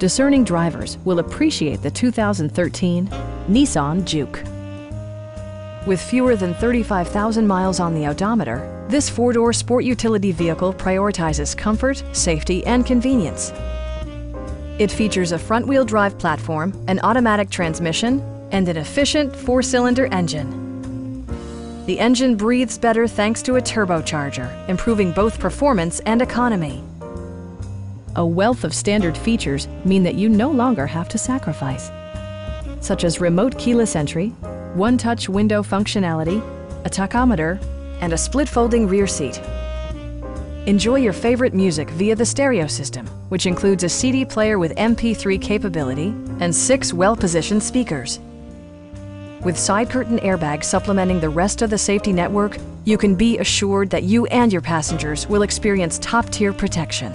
discerning drivers will appreciate the 2013 Nissan Juke. With fewer than 35,000 miles on the odometer, this four-door sport utility vehicle prioritizes comfort, safety, and convenience. It features a front-wheel drive platform, an automatic transmission, and an efficient four-cylinder engine. The engine breathes better thanks to a turbocharger, improving both performance and economy. A wealth of standard features mean that you no longer have to sacrifice, such as remote keyless entry, one-touch window functionality, a tachometer, and a split folding rear seat. Enjoy your favorite music via the stereo system, which includes a CD player with MP3 capability and six well-positioned speakers. With side curtain airbags supplementing the rest of the safety network, you can be assured that you and your passengers will experience top-tier protection.